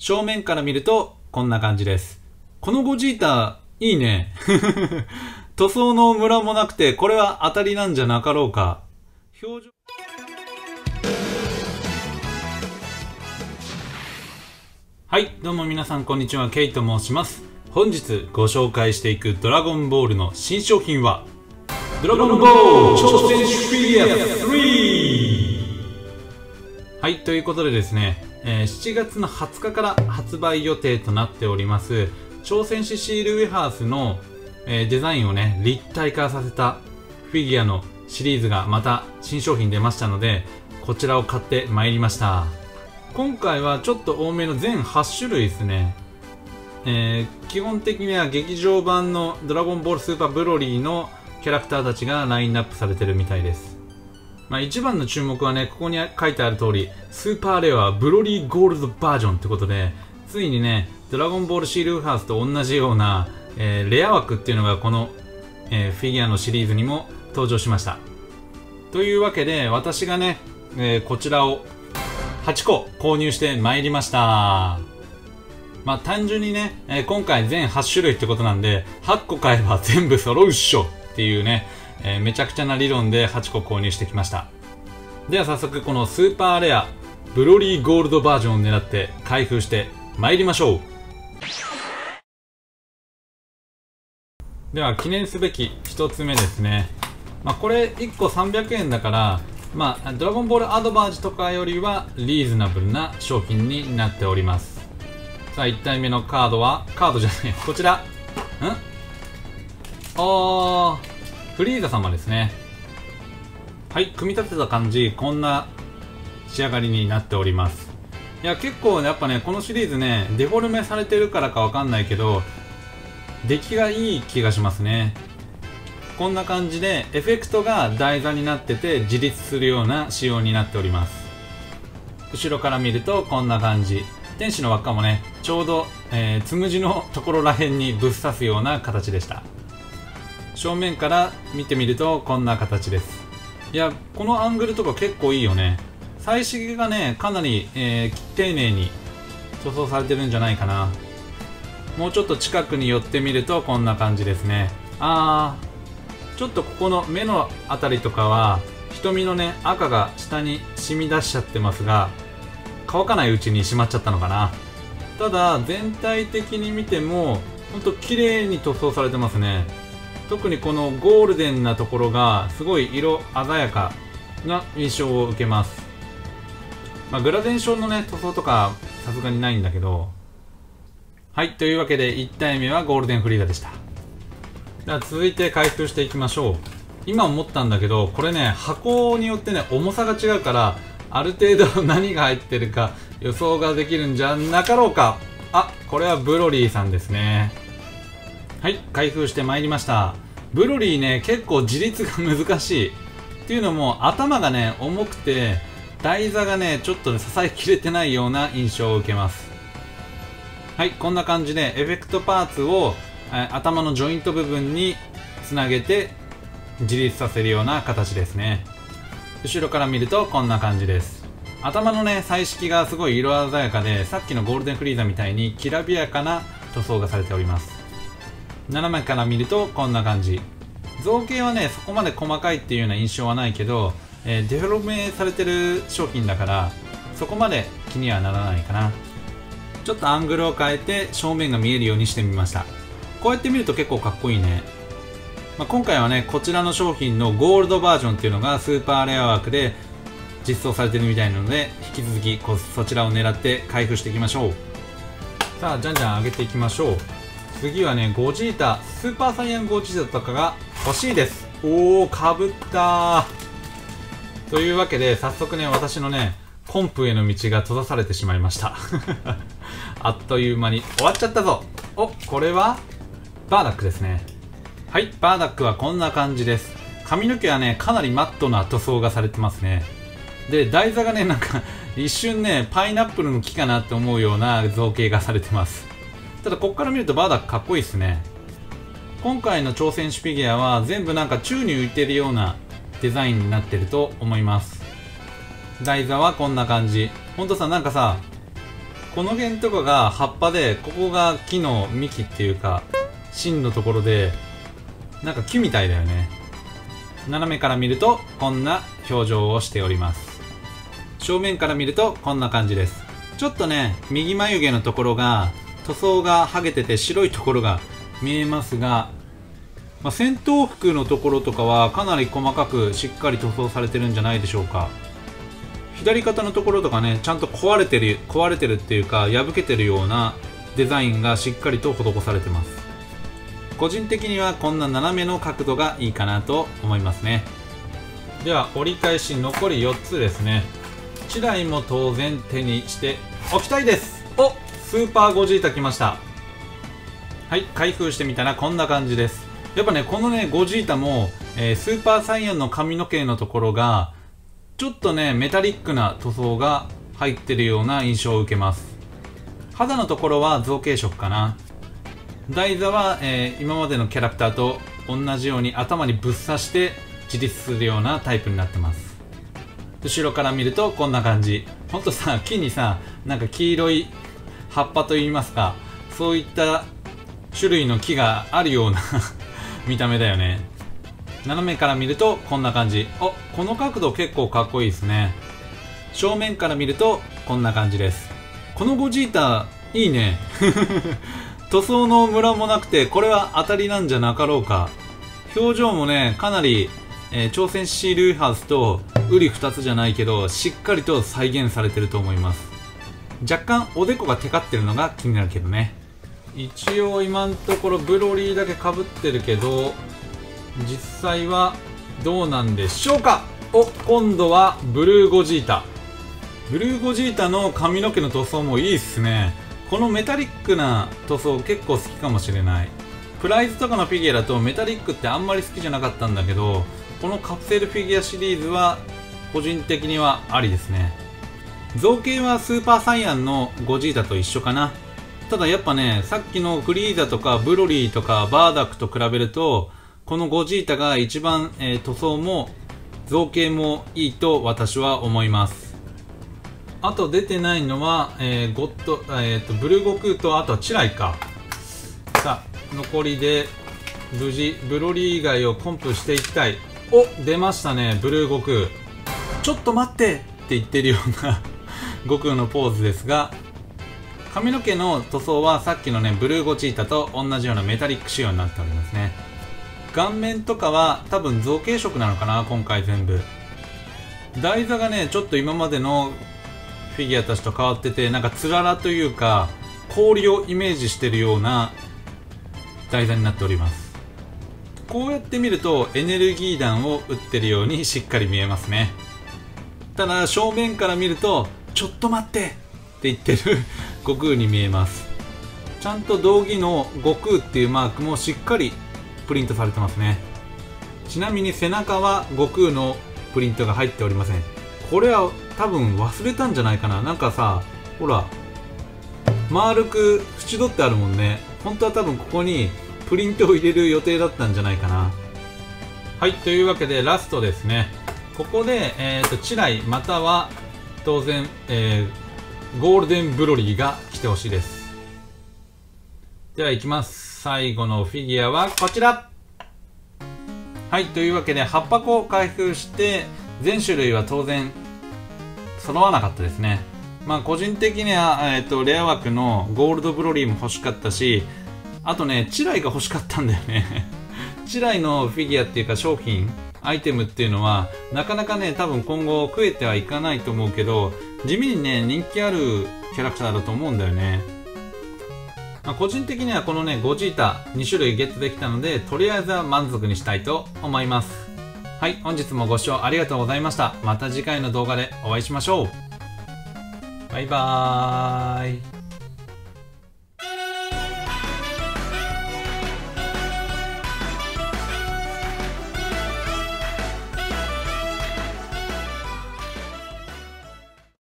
正面から見るとこんな感じです。このゴジータ、いいね。塗装のムラもなくて、これは当たりなんじゃなかろうか。表情はい、どうも皆さんこんにちは、ケイと申します。本日ご紹介していくドラゴンボールの新商品は、ドラゴンボール超選手フィギュア3はい、ということでですね、えー7月の20日から発売予定となっております、挑戦士シールウェハースの、えーデザインをね、立体化させたフィギュアのシリーズがまた新商品出ましたので、こちらを買ってまいりました。今回はちょっと多めの全8種類ですね。えー基本的には劇場版のドラゴンボールスーパーブロリーのキャラクターたちがラインナップされてるみたいです。まあ一番の注目はね、ここに書いてある通り、スーパーレアブロリーゴールドバージョンってことで、ついにね、ドラゴンボールシールハースと同じような、えーレア枠っていうのがこの、えーフィギュアのシリーズにも登場しました。というわけで、私がね、えーこちらを8個購入してまいりました。まあ単純にね、え今回全8種類ってことなんで、8個買えば全部揃うっしょっていうね、えーめちゃくちゃな理論で8個購入してきました。では早速このスーパーレア、ブロリーゴールドバージョンを狙って開封して参りましょう。では記念すべき1つ目ですね。まあこれ1個300円だから、まあドラゴンボールアドバージとかよりはリーズナブルな商品になっております。さあ1体目のカードは、カードじゃない、こちら。ん？あー、フリーザ様ですね。はい、組み立てた感じ、こんな仕上がりになっております。いや、結構やっぱね、このシリーズね、デフォルメされてるからかわかんないけど、出来がいい気がしますね。こんな感じで、エフェクトが台座になってて、自立するような仕様になっております。後ろから見るとこんな感じ。天使の輪っかもね、ちょうど、えーつむじのところらへんにぶっ刺すような形でした。正面から見てみるとこんな形です。いや、このアングルとか結構いいよね。彩色がね、かなり、えー丁寧に塗装されてるんじゃないかな。もうちょっと近くに寄ってみるとこんな感じですね。あー、ちょっとここの目のあたりとかは、瞳のね、赤が下に染み出しちゃってますが、乾かないうちにしまっちゃったのかな。ただ、全体的に見ても、ほんと綺麗に塗装されてますね。特にこのゴールデンなところがすごい色鮮やかな印象を受けます、まあ、グラデーションのね塗装とかさすがにないんだけど。はいというわけで1体目はゴールデンフリーザでした。では続いて開封していきましょう。今思ったんだけどこれね箱によってね重さが違うからある程度何が入ってるか予想ができるんじゃなかろうか。あこれはブロリーさんですね。はい、開封してまいりました。ブロリーね、結構自立が難しい。っていうのも、頭がね、重くて、台座がね、ちょっとね、支えきれてないような印象を受けます。はい、こんな感じで、エフェクトパーツを、え頭のジョイント部分につなげて、自立させるような形ですね。後ろから見ると、こんな感じです。頭のね、彩色がすごい色鮮やかで、さっきのゴールデンフリーザみたいに、きらびやかな塗装がされております。斜めから見るとこんな感じ。造形はねそこまで細かいっていうような印象はないけど、えーデフォルメされてる商品だからそこまで気にはならないかな。ちょっとアングルを変えて正面が見えるようにしてみました。こうやって見ると結構かっこいいね、まあ、今回はねこちらの商品のゴールドバージョンっていうのがスーパーレア枠で実装されてるみたいなので引き続きそちらを狙って開封していきましょう。さあじゃんじゃん上げていきましょう。次はねゴジータスーパーサイヤンゴジータとかが欲しいです。おおかぶったー。というわけで早速ね私のねコンプへの道が閉ざされてしまいました。あっという間に終わっちゃったぞ。おこれはバーダックですね。はいバーダックはこんな感じです。髪の毛はねかなりマットな塗装がされてますね。で台座がねなんか一瞬ねパイナップルの木かなって思うような造形がされてますただこっから見るとバーダックかっこいいですね。今回の挑戦士フィギュアは全部なんか宙に浮いてるようなデザインになってると思います。台座はこんな感じ。ほんとさなんかさこの辺とかが葉っぱでここが木の幹っていうか芯のところでなんか木みたいだよね。斜めから見るとこんな表情をしております。正面から見るとこんな感じです。ちょっとね右眉毛のところが塗装が剥げてて白いところが見えますが、まあ、戦闘服のところとかはかなり細かくしっかり塗装されてるんじゃないでしょうか。左肩のところとかねちゃんと壊れてる壊れてるっていうか破けてるようなデザインがしっかりと施されてます。個人的にはこんな斜めの角度がいいかなと思いますね。では折り返し残り4つですね。1台も当然手にしておきたいです。おっスーパーゴジータ来ました。はい開封してみたらこんな感じです。やっぱねこのねゴジータも、えー、スーパーサイヤンの髪の毛のところがちょっとねメタリックな塗装が入ってるような印象を受けます。肌のところは造形色かな。台座は、えー、今までのキャラクターと同じように頭にぶっ刺して自立するようなタイプになってます。後ろから見るとこんな感じ。ほんとさ木にさなんか黄色い葉っぱといいますかそういった種類の木があるような 見た目だよね。斜めから見るとこんな感じ。おこの角度結構かっこいいですね。正面から見るとこんな感じです。このゴジータいいね。塗装のムラもなくてこれは当たりなんじゃなかろうか。表情もねかなり、えー、挑戦シールハウスとウリ2つじゃないけどしっかりと再現されてると思います。若干おでこがテカってるのが気になるけどね。一応今のところブロリーだけかぶってるけど実際はどうなんでしょうか？お今度はブルーゴジータ。ブルーゴジータの髪の毛の塗装もいいっすね。このメタリックな塗装結構好きかもしれない。プライズとかのフィギュアだとメタリックってあんまり好きじゃなかったんだけどこのカプセルフィギュアシリーズは個人的にはありですね。造形はスーパーサイヤンのゴジータと一緒かな。ただやっぱねさっきのフリーザとかブロリーとかバーダックと比べるとこのゴジータが一番、えー、塗装も造形もいいと私は思います。あと出てないのは、えー、ゴッド、えーと、ブルーゴクーとあとはチライか。さあ残りで無事ブロリー以外をコンプしていきたい。お出ましたねブルーゴク。ーちょっと待ってって言ってるような悟空のポーズですが髪の毛の塗装はさっきのねブルーゴチータと同じようなメタリック仕様になっておりますね。顔面とかは多分造形色なのかな今回全部。台座がねちょっと今までのフィギュアたちと変わっててなんかつららというか氷をイメージしてるような台座になっております。こうやって見るとエネルギー弾を打ってるようにしっかり見えますね。ただ正面から見るとちょっと待って。って言ってる。悟空に見えます。ちゃんと道着の悟空っていうマークもしっかりプリントされてますね。ちなみに背中は悟空のプリントが入っておりません。これは多分忘れたんじゃないかな。なんかさほら丸く縁取ってあるもんね。本当は多分ここにプリントを入れる予定だったんじゃないかな。はいというわけでラストですね。ここで、えーと、チライまたは当然、えー、ゴールデンブロリーが来てほしいです。ではいきます。最後のフィギュアはこちら。はいというわけで8箱開封して全種類は当然揃わなかったですね。まあ個人的には、えーと、レア枠のゴールドブロリーも欲しかったしあとねチライが欲しかったんだよね。チライのフィギュアっていうか商品アイテムっていうのはなかなかね多分今後増えてはいかないと思うけど地味にね人気あるキャラクターだと思うんだよねまあ、個人的にはこのねゴジータ2種類ゲットできたのでとりあえずは満足にしたいと思いますはい、本日もご視聴ありがとうございました。また次回の動画でお会いしましょう。バイバーイ。